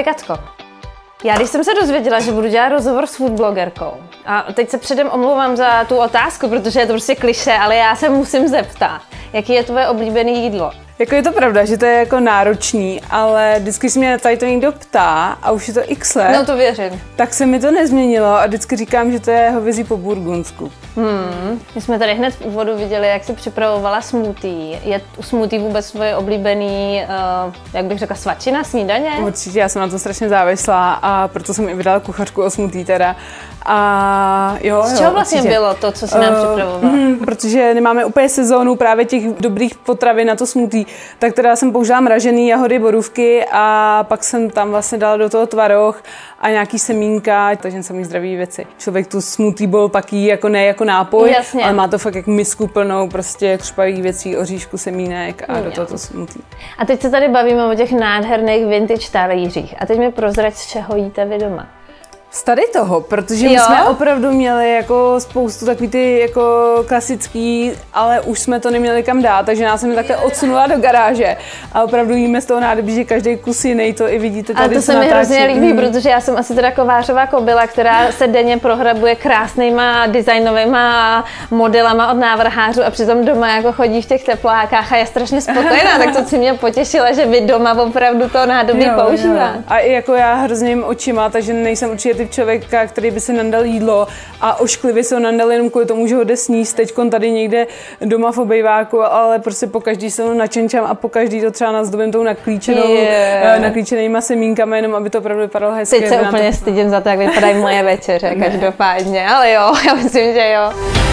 Ahoj Katko. Já když jsem se dozvěděla, že budu dělat rozhovor s foodblogerkou, a teď se předem omlouvám za tu otázku, protože je to prostě kliše, ale já se musím zeptat, jaký je tvoje oblíbené jídlo? Jako je to pravda, že to je jako náročný, ale vždycky se mě tady to někdo ptá a už je to x let. No to věřím. Tak se mi to nezměnilo a vždycky říkám, že to je hovězí po burgundsku. Hmm. My jsme tady hned v úvodu viděli, jak si připravovala smoothie. Je smoothie vůbec tvoje oblíbený, uh, jak bych řekla, svačina, snídaně? Určitě, já jsem na to strašně závislá a proto jsem i vydala kuchařku o smoothie teda. A jo, Z čeho jo, vlastně určitě. bylo to, co si nám uh, připravovala? Mm, protože nemáme úplně sezónu právě těch dobrých potravin na to smutí, tak teda jsem použila mražený jahody, borůvky a pak jsem tam vlastně dala do toho tvaroh a nějaký semínka, takže jsem jí zdraví věci. Člověk tu smutý bol pak jí jako ne jako nápoj, Jasně. ale má to fakt jako misku plnou prostě křpavých věcí, oříšku, semínek a Mm, do toho to smutí. A teď se tady bavíme o těch nádherných vintage talířích. A teď mi prozrať, z čeho jíte vy doma. Z tady toho, protože my Jo? jsme opravdu měli jako spoustu takový ty jako klasický, ale už jsme to neměli kam dát, takže nás jsem takhle odsunula do garáže a opravdu jíme z toho nádobí, že každý kus jiný, to i vidíte tady Ale to se mi hrozně líbí, Mm. protože já jsem asi teda kovářová kobila, která se denně prohrabuje krásnýma designovými modelama od návrhářů a přitom doma jako chodí v těch teplákách a je strašně spokojená, tak to si mě potěšila, že vy doma opravdu to nádobí jo. A i jako já hrozně očima, takže nejsem určitě typ člověka, který by si nandal jídlo a ošklivě se ho nandal jenom kvůli tomu, že ho jde sníst teď tady někde doma v obejváku, ale prostě po každý se ho načenčám a po každý to třeba nazdobím tou naklíčenou, yeah. naklíčenýma semínkama, jenom aby to opravdu vypadalo hezky. Teď se úplně to... stydím za to, jak vypadají moje večeře, každopádně, ale jo, já myslím, že jo.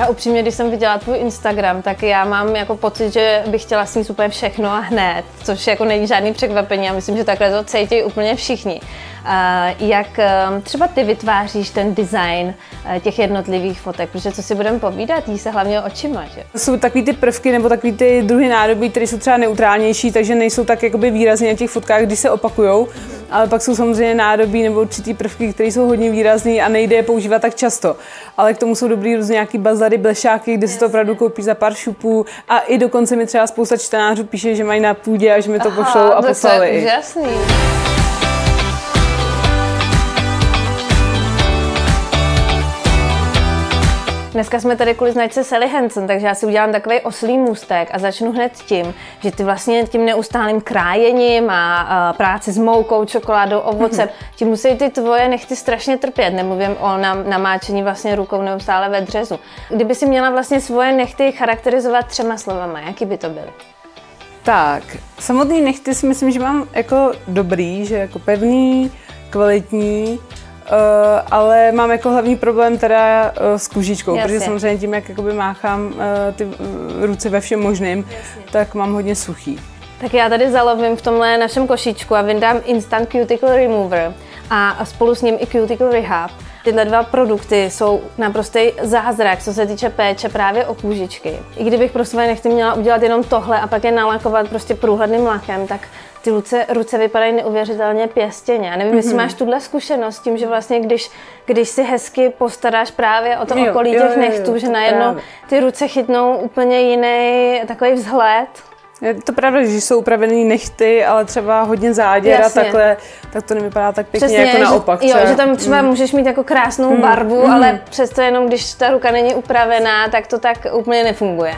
Já upřímně, když jsem viděla tvůj Instagram, tak já mám jako pocit, že bych chtěla sníst úplně všechno a hned, což jako není žádný překvapení a myslím, že takhle to cítí úplně všichni. A jak ehm, třeba ty vytváříš ten design eh, těch jednotlivých fotek, protože co si budeme povídat, jí se hlavně očima, že? Jsou takový ty prvky nebo takový ty druhy nádobí, které jsou třeba neutrálnější, takže nejsou tak jakoby výrazně na těch fotkách, když se opakujou, ale pak jsou samozřejmě nádobí nebo určitý prvky, které jsou hodně výrazný a nejde je používat tak často. Ale k tomu jsou dobrý různě nějaký bazary, blešáky, kde se to opravdu koupí za pár šupů a i dokonce mi třeba spousta čtenářů píše, že mají na půdě a že mi to pošlou a tak to je poslali. úžasný. Dneska jsme tady kvůli značce Sally Hansen, takže já si udělám takový oslý můstek a začnu hned tím, že ty vlastně tím neustálým krájením a a práci s moukou, čokoládou, ovocem, tím musí ty tvoje nechty strašně trpět. Nemluvím o nam, namáčení vlastně rukou neustále ve dřezu. Kdyby si měla vlastně svoje nechty charakterizovat třema slovama, jaký by to byly? Tak, samotný nechty si myslím, že mám jako dobrý, že jako pevný, kvalitní, Uh, ale mám jako hlavní problém teda uh, s kůžičkou, Jasně. protože samozřejmě tím, jak jakoby máchám uh, ty uh, ruce ve všem možným, tak mám hodně suchý. Tak já tady zalovím v tomhle našem košíčku a vyndám Instant Cuticle Remover a spolu s ním i Cuticle Rehab. Tyhle dva produkty jsou naprostý zázrak, co se týče péče právě o kůžičky. I kdybych pro své nechty měla udělat jenom tohle a pak je nalakovat prostě průhledným lakem, tak ty ruce, ruce vypadají neuvěřitelně pěstěně. Já nevím, Mhm. jestli máš tuhle zkušenost s tím, že vlastně když, když si hezky postaráš právě o to Jo, okolí jo, těch jo, jo, nechtů, že to najednou právě. ty ruce chytnou úplně jiný takový vzhled. Je to pravda, že jsou upravený nechty, ale třeba hodně záděr a Jasně. takhle, tak to nevypadá tak pěkně jako že, naopak. jo, že tam třeba můžeš mít jako krásnou barvu, ale přesto jenom když ta ruka není upravená, tak to tak úplně nefunguje.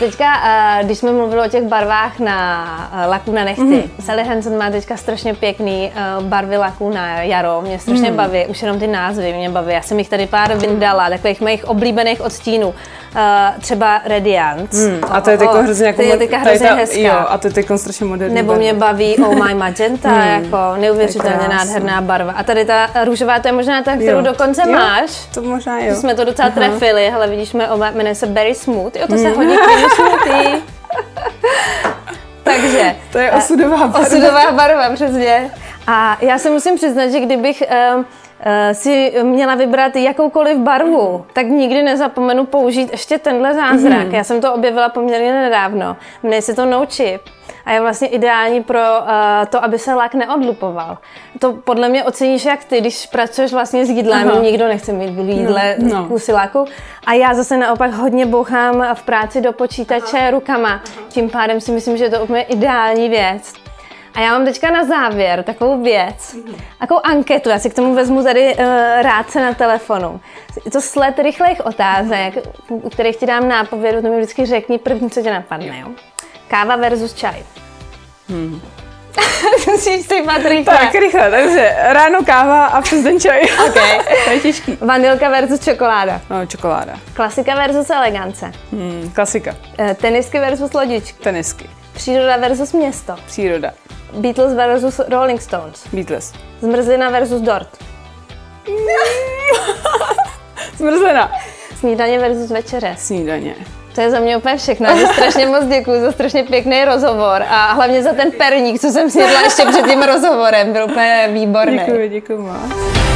Teďka, eh, když jsme mluvili o těch barvách na eh, laku na nechty, mm. Sally Hansen má teďka strašně pěkný eh, barvy laků na jaro, mě strašně mm. baví, už jenom ty názvy mě baví, já jsem jich tady pár vyndala, takových mých oblíbených odstínů, třeba Radiant. Hmm, a to je teďko hrozně jako je teďka hrozně ta- hezká. Jo, a to je teďko strašně moderní. Nebo barva. mě baví Oh My Magenta, jako neuvěřitelně nádherná barva. A tady ta růžová, to je možná ta, kterou Jo. dokonce Jo, máš. To možná jo. jsme to docela trefili, hele, vidíš, jmenuje se Berry Smooth, jo, to se hodí tomu smoothie. Takže, To je osudová barva. osudová barva, přesně. A já se musím přiznat, že kdybych um, uh, si měla vybrat jakoukoliv barvu, tak nikdy nezapomenu použít ještě tenhle zázrak. Mhm. Já jsem to objevila poměrně nedávno. Jmenuje se to No Chip. A je vlastně ideální pro uh, to, aby se lak neodlupoval. To podle mě oceníš jak ty, když pracuješ vlastně s jídlem, Aha. nikdo nechce mít v jídle no, no. kusy laku a já zase naopak hodně bouchám v práci do počítače Aha. rukama. Aha. Tím pádem si myslím, že je to úplně ideální věc. A já mám teďka na závěr takovou věc, takovou anketu, já si k tomu vezmu tady uh, rádce na telefonu. Je to sled rychlých otázek, u kterých ti dám nápovědu, to mi vždycky řekni první, co tě napadne. Jo? Káva versus čaj. Hmm. Musíš si rychle. Tak rychle, takže ráno káva a přes den čaj. OK. to je těžký. Vanilka versus čokoláda. No, čokoláda. Klasika versus elegance. Hmm, klasika. Uh, tenisky versus lodičky. Tenisky. Příroda versus město. Příroda. Beatles versus Rolling Stones. Beatles. Zmrzlina versus dort. Zmrzlina. Snídaně versus večeře. Snídaně. To je za mě úplně všechno. strašně moc děkuji za strašně pěkný rozhovor a hlavně za ten perník, co jsem snědla ještě před tím rozhovorem. Byl úplně výborný. Děkuji, děkuji moc.